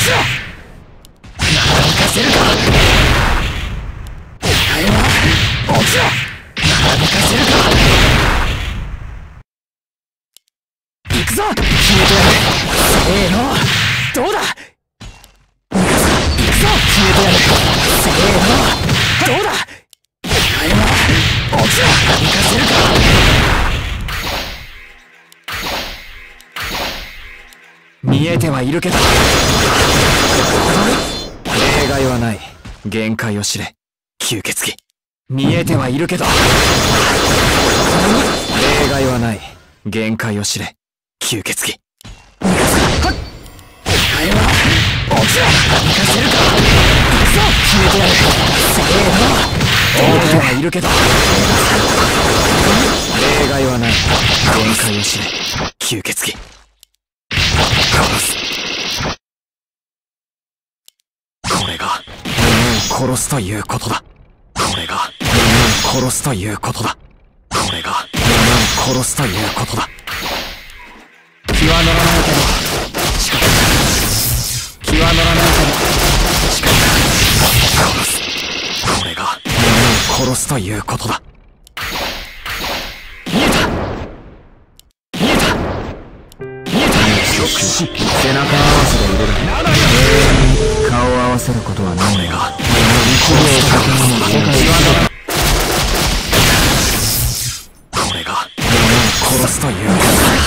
ちろかせるかお前は落ちろかせるか行くぞ消えてせーの。どうだ？はいるけど例外はない。限界を知れ。吸血鬼見えては。いるけど例外は。ない限界を知れ吸血鬼逃がすかは。っお前は。落ちろ行かせるか行くぞ決めてやるせーの見えては。いるけど例外は。ない限界を知れ吸血鬼殺すこれが。人間を殺すということだ。これが。人間を殺すということだ。これが。人間を殺すということだ。気は乗らないけど。仕方ない。気は乗らない。けど仕方ない。殺すこれが。人間を殺す。ということだ見えた。見えた。見えた。背中合わせでいる。だけ永遠に顔を合わせることはない。のがこれを先にも世界はこれが人間を殺すという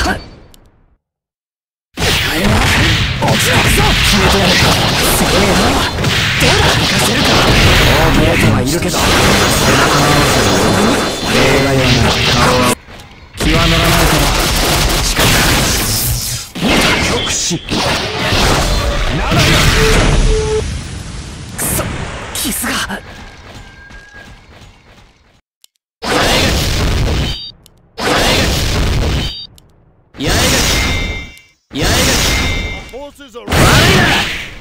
かキスが八重垣八重垣 Forces are 悪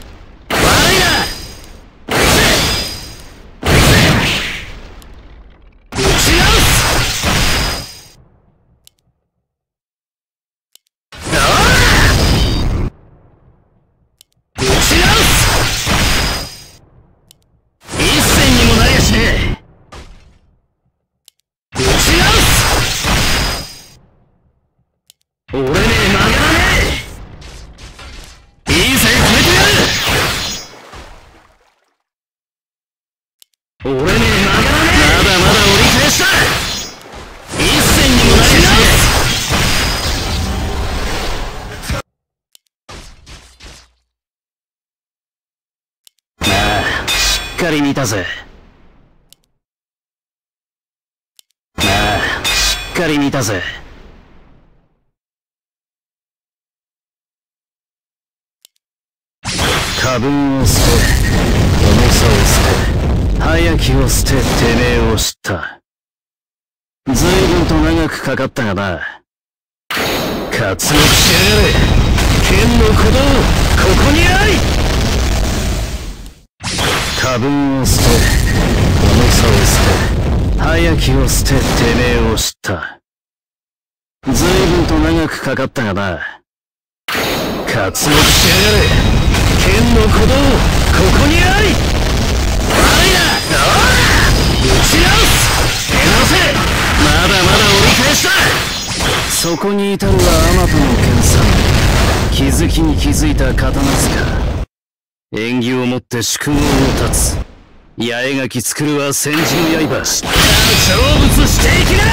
かり見たぜああしっかり見たぜ過分を捨て、重さを捨て、早きを捨て、てめえを知った。随分と長くかかったがな。活躍しやがれ剣の鼓動、ここにあり過分を捨て、重さを捨て、早きを捨て、てめえを知った。随分と長くかかったがな。活躍しやがれ。剣の鼓動ここにあり。悪いな打ち直す。手直せ。まだまだ折り返した。そこに至るはあまたの剣さ気づきに気づいた刀塚。縁起をもって宿業を立つ。八重垣作るは戦時の刃成仏していきな!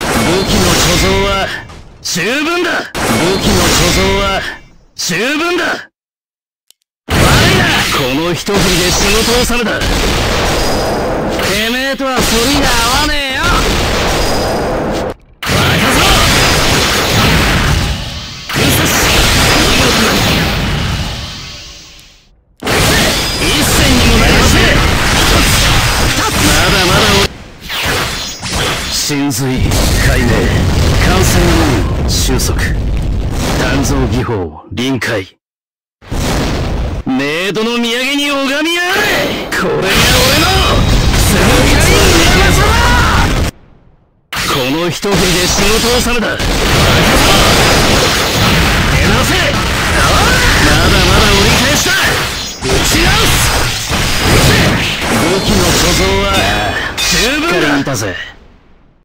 武器の貯蔵は十分だ!武器の貯蔵は十分だ!悪いな!この一振りで仕事をされた。てめえとは反りが合わねえ真髄解明。感染の収束。鍛造技法臨界メイドの土産に拝みやがれ。これが俺の痛快長さだこの一振りで仕事をされた。バカぞ手直せ。まだまだ折り返した打ち直す。武器の貯蔵たぜ。